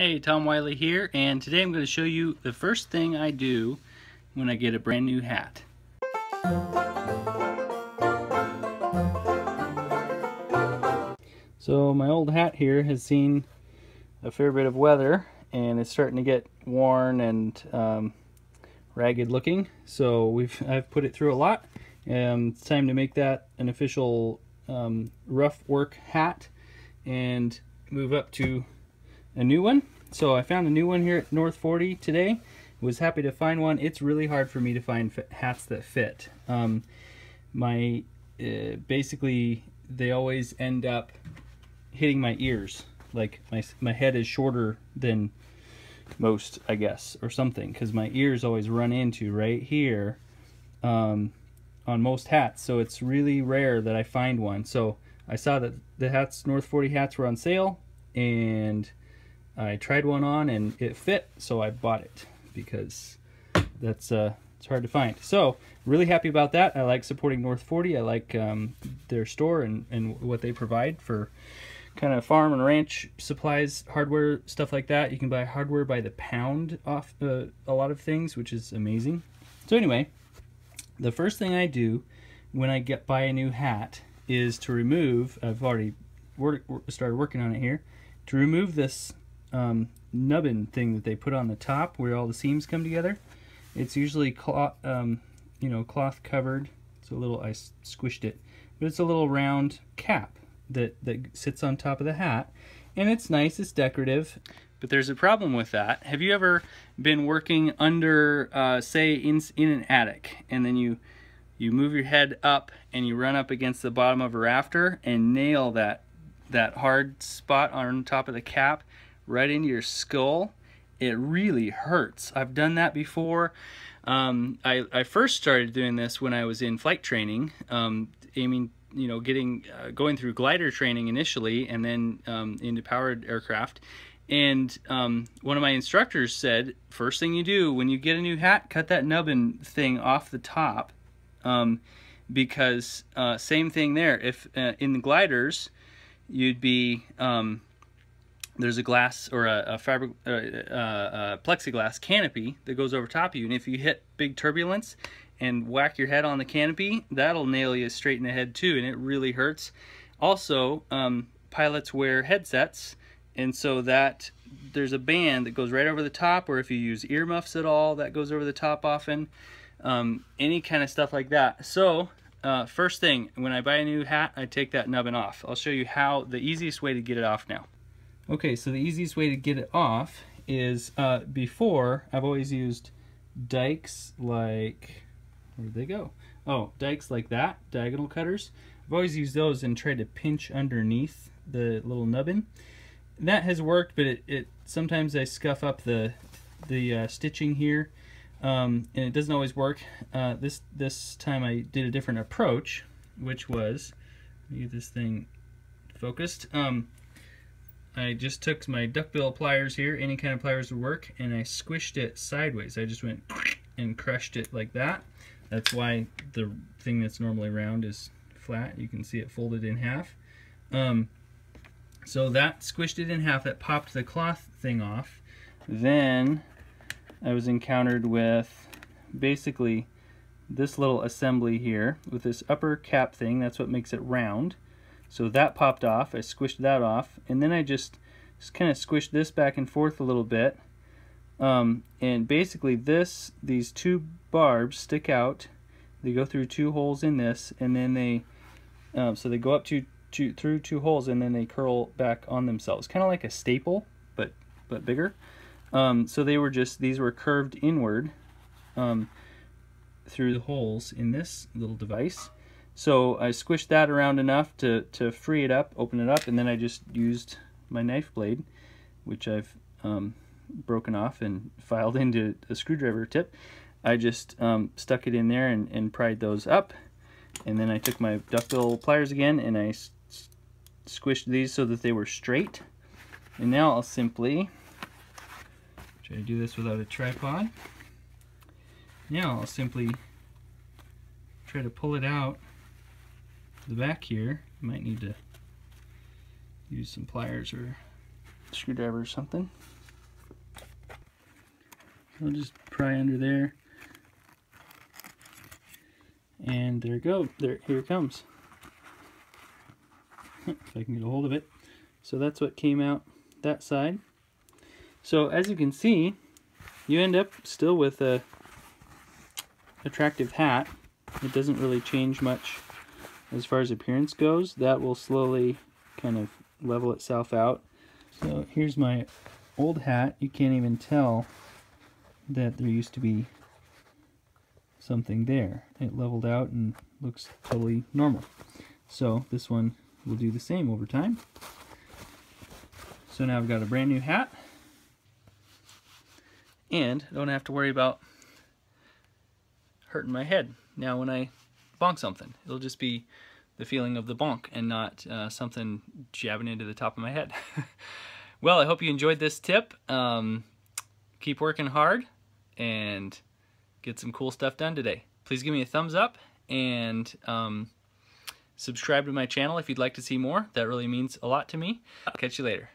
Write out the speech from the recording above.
Hey, Tom Wylie here, and today I'm going to show you the first thing I do when I get a brand new hat. So my old hat here has seen a fair bit of weather and it's starting to get worn and um, ragged looking. So we've I've put it through a lot. and it's time to make that an official um, rough work hat and move up to a new one. So I found a new one here at North 40 today. Was happy to find one. It's really hard for me to find hats that fit. Um, my uh, basically they always end up hitting my ears. Like my my head is shorter than most, I guess, or something, because my ears always run into right here um, on most hats. So it's really rare that I find one. So I saw that the hats North 40 hats were on sale, and I tried one on and it fit, so I bought it because that's uh, it's hard to find. So really happy about that. I like supporting North 40. I like um, their store and, and what they provide for kind of farm and ranch supplies, hardware, stuff like that. You can buy hardware by the pound off uh, a lot of things, which is amazing. So anyway, the first thing I do when I get buy a new hat is to remove, I've already started working on it here, to remove this um, nubbin thing that they put on the top where all the seams come together. It's usually cloth, um, you know, cloth covered. It's a little, I squished it, but it's a little round cap that, that sits on top of the hat. And it's nice, it's decorative. But there's a problem with that. Have you ever been working under, uh, say, in, in an attic, and then you you move your head up and you run up against the bottom of a rafter and nail that that hard spot on top of the cap right into your skull, it really hurts. I've done that before. Um, I, I first started doing this when I was in flight training, um, aiming, you know, getting, uh, going through glider training initially and then um, into powered aircraft. And um, one of my instructors said, first thing you do when you get a new hat, cut that nubbin thing off the top. Um, because uh, same thing there. If uh, in the gliders, you'd be um, there's a glass or a, a fabric uh, uh, plexiglass canopy that goes over top of you. And if you hit big turbulence and whack your head on the canopy that'll nail you straight in the head too and it really hurts. Also um, pilots wear headsets and so that there's a band that goes right over the top or if you use earmuffs at all that goes over the top often. Um, any kind of stuff like that. So uh, first thing when I buy a new hat I take that nubbin off. I'll show you how the easiest way to get it off now Okay, so the easiest way to get it off is uh, before I've always used dikes like, where did they go? Oh, dikes like that, diagonal cutters. I've always used those and tried to pinch underneath the little nubbin. That has worked, but it, it sometimes I scuff up the the uh, stitching here, um, and it doesn't always work. Uh, this this time I did a different approach, which was get this thing focused. Um, I just took my duckbill pliers here, any kind of pliers would work, and I squished it sideways. I just went and crushed it like that. That's why the thing that's normally round is flat. You can see it folded in half. Um, so that squished it in half, that popped the cloth thing off. Then I was encountered with basically this little assembly here with this upper cap thing. That's what makes it round. So that popped off. I squished that off. And then I just, just kind of squished this back and forth a little bit. Um, and basically this, these two barbs stick out. They go through two holes in this. And then they, um, so they go up to, to, through two holes and then they curl back on themselves. Kind of like a staple, but, but bigger. Um, so they were just, these were curved inward um, through the holes in this little device. So I squished that around enough to, to free it up, open it up, and then I just used my knife blade, which I've um, broken off and filed into a screwdriver tip. I just um, stuck it in there and, and pried those up. And then I took my duckbill pliers again and I squished these so that they were straight. And now I'll simply try to do this without a tripod. Now I'll simply try to pull it out the back here, you might need to use some pliers or screwdriver or something. I'll just pry under there. And there it go. There, here it comes. if I can get a hold of it. So that's what came out that side. So as you can see, you end up still with a attractive hat. It doesn't really change much as far as appearance goes. That will slowly kind of level itself out. So here's my old hat. You can't even tell that there used to be something there. It leveled out and looks totally normal. So this one will do the same over time. So now I've got a brand new hat and don't have to worry about hurting my head. Now when I bonk something, it'll just be the feeling of the bonk and not uh, something jabbing into the top of my head. well, I hope you enjoyed this tip. Um, keep working hard and get some cool stuff done today. Please give me a thumbs up and um, subscribe to my channel if you'd like to see more. That really means a lot to me. I'll catch you later.